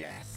Yes!